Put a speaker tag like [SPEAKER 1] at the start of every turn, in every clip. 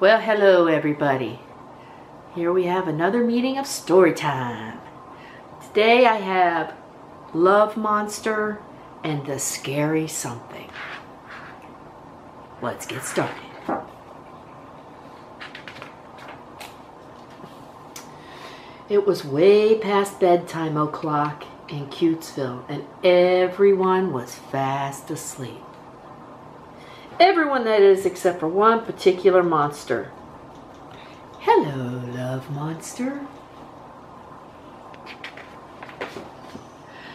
[SPEAKER 1] Well, hello everybody. Here we have another meeting of story time. Today I have Love Monster and the Scary Something. Let's get started. It was way past bedtime o'clock in Cutesville and everyone was fast asleep. Everyone that is except for one particular monster. Hello, love monster.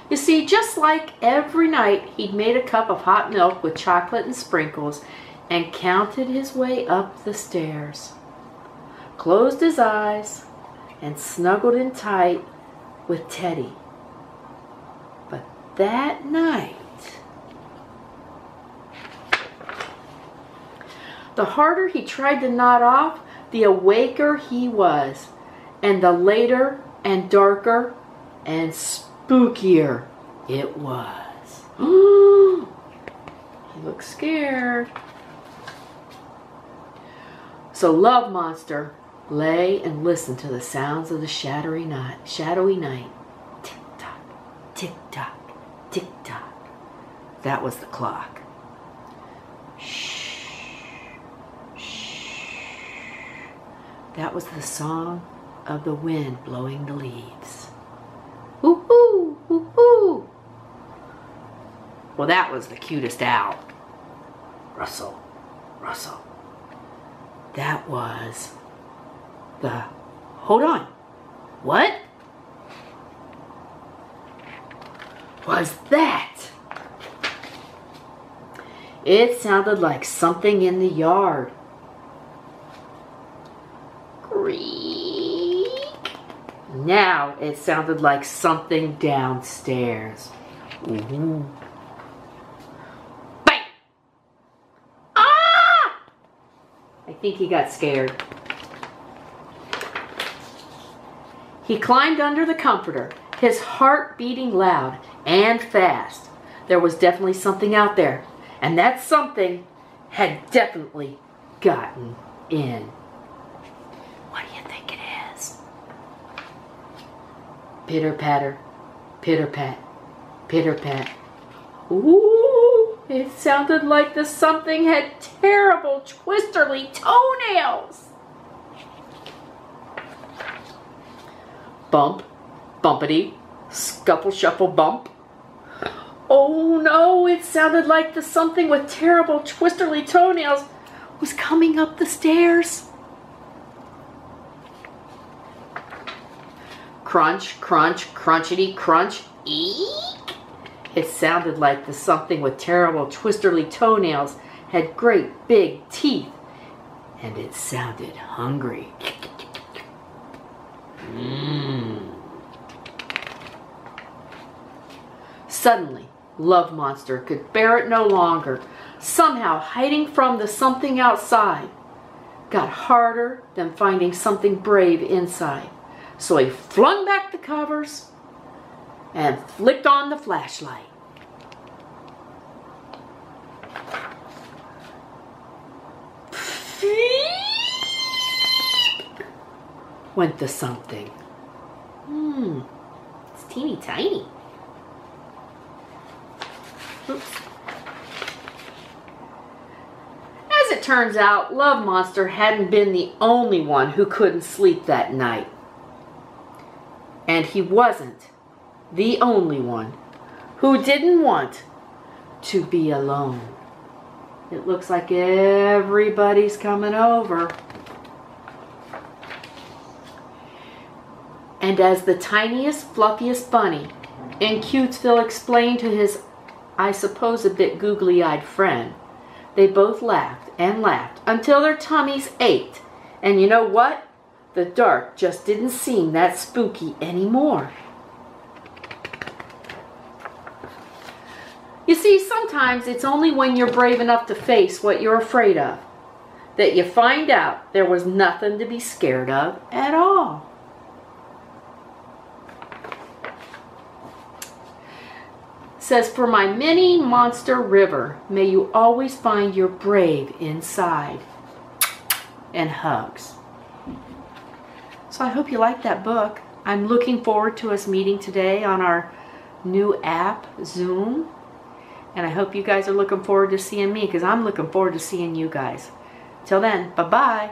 [SPEAKER 1] You see, just like every night, he'd made a cup of hot milk with chocolate and sprinkles and counted his way up the stairs. Closed his eyes and snuggled in tight with Teddy. But that night, The harder he tried to nod off, the awaker he was, and the later and darker and spookier it was. he looked scared. So Love Monster lay and listened to the sounds of the shadowy night. Shadowy night. Tick tock, tick tock, tick tock. That was the clock. That was the song of the wind blowing the leaves. Woo-hoo, woo-hoo. Well, that was the cutest owl. Russell, Russell. That was the, hold on, what? Was that? It sounded like something in the yard. Now it sounded like something downstairs. Ooh. Bang! Ah! I think he got scared. He climbed under the comforter, his heart beating loud and fast. There was definitely something out there, and that something had definitely gotten in. Pitter patter, pitter pat, pitter pat. Ooh, it sounded like the something had terrible twisterly toenails. Bump, bumpity, scuffle shuffle bump. Oh no, it sounded like the something with terrible twisterly toenails was coming up the stairs. Crunch, crunch, crunchity, crunch. Eek! It sounded like the something with terrible twisterly toenails had great big teeth. And it sounded hungry. Mmm. Suddenly, Love Monster could bear it no longer. Somehow, hiding from the something outside got harder than finding something brave inside. So he flung back the covers and flicked on the flashlight. Went the something. Hmm, it's teeny tiny. Oops. As it turns out, Love Monster hadn't been the only one who couldn't sleep that night. And he wasn't the only one who didn't want to be alone. It looks like everybody's coming over. And as the tiniest, fluffiest bunny in Cutesville explained to his, I suppose, a bit googly-eyed friend, they both laughed and laughed until their tummies ached. And you know what? The dark just didn't seem that spooky anymore. You see, sometimes it's only when you're brave enough to face what you're afraid of that you find out there was nothing to be scared of at all. says, For my mini monster river, may you always find your brave inside. and hugs. So I hope you liked that book. I'm looking forward to us meeting today on our new app, Zoom. And I hope you guys are looking forward to seeing me because I'm looking forward to seeing you guys. Till then, bye-bye.